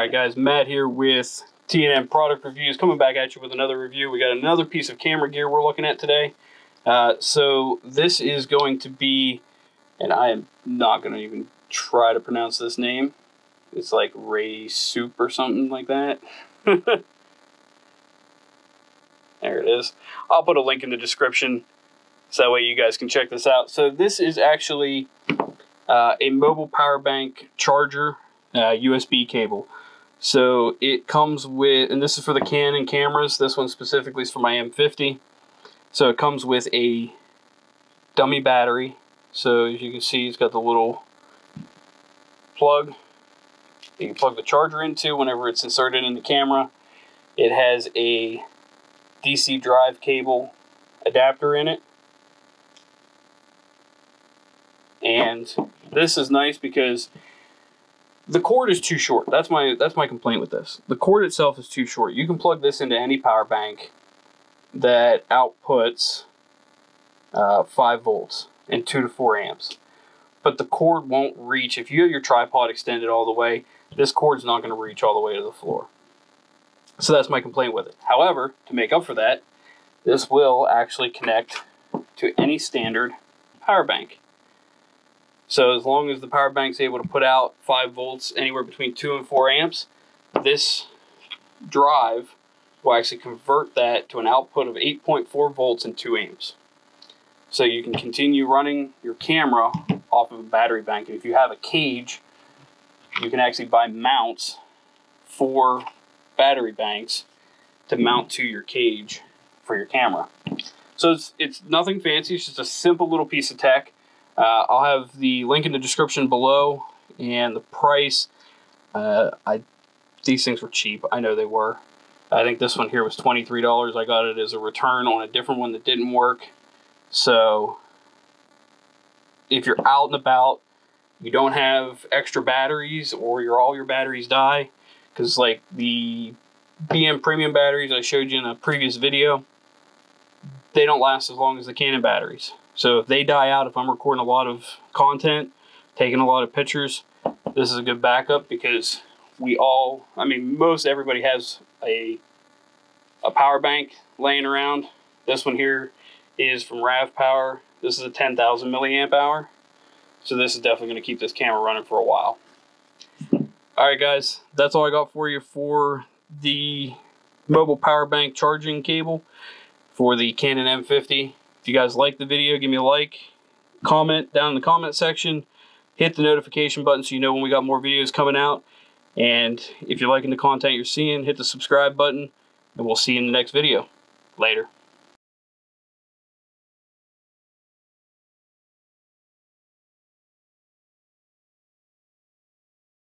Alright guys, Matt here with TNM Product Reviews, coming back at you with another review. We got another piece of camera gear we're looking at today. Uh, so this is going to be, and I am not going to even try to pronounce this name. It's like Ray Soup or something like that. there it is. I'll put a link in the description so that way you guys can check this out. So this is actually uh, a mobile power bank charger uh, USB cable. So it comes with, and this is for the Canon cameras. This one specifically is for my M50. So it comes with a dummy battery. So as you can see, it's got the little plug you can plug the charger into whenever it's inserted in the camera. It has a DC drive cable adapter in it. And this is nice because the cord is too short. That's my that's my complaint with this. The cord itself is too short. You can plug this into any power bank that outputs uh, 5 volts and 2 to 4 amps. But the cord won't reach. If you have your tripod extended all the way, this cord's not going to reach all the way to the floor. So that's my complaint with it. However, to make up for that, this will actually connect to any standard power bank. So as long as the power bank is able to put out 5 volts anywhere between 2 and 4 amps, this drive will actually convert that to an output of 8.4 volts and 2 amps. So you can continue running your camera off of a battery bank. And if you have a cage, you can actually buy mounts for battery banks to mount to your cage for your camera. So it's, it's nothing fancy, it's just a simple little piece of tech. Uh, I'll have the link in the description below and the price. Uh, I These things were cheap. I know they were. I think this one here was $23. I got it as a return on a different one that didn't work. So if you're out and about, you don't have extra batteries or your all your batteries die, because like the BM premium batteries I showed you in a previous video, they don't last as long as the Canon batteries. So if they die out, if I'm recording a lot of content, taking a lot of pictures, this is a good backup because we all, I mean, most everybody has a, a power bank laying around. This one here is from RAVPower. This is a 10,000 milliamp hour. So this is definitely going to keep this camera running for a while. Alright guys, that's all I got for you for the mobile power bank charging cable for the Canon M50. If you guys like the video, give me a like, comment down in the comment section, hit the notification button so you know when we got more videos coming out. And if you're liking the content you're seeing, hit the subscribe button, and we'll see you in the next video. Later.